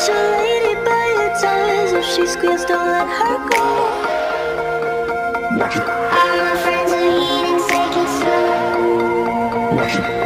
Catch a lady by her ties, If she squeals, don't let her go Watch it. All my friends are eating sacred slow Watch it.